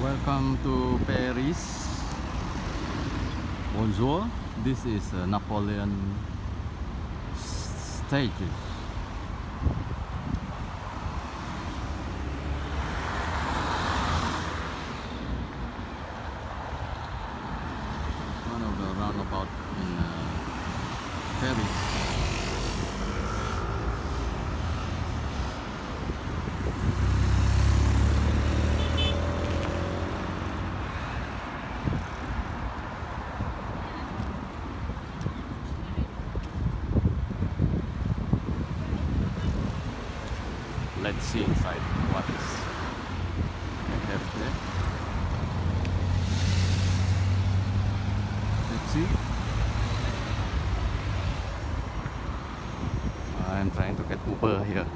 Welcome to Paris. Bonjour. This is uh, Napoleon stages. One of the roundabout in uh, Paris. Let's see inside what is have there. Let's see. I'm trying to get Uber here.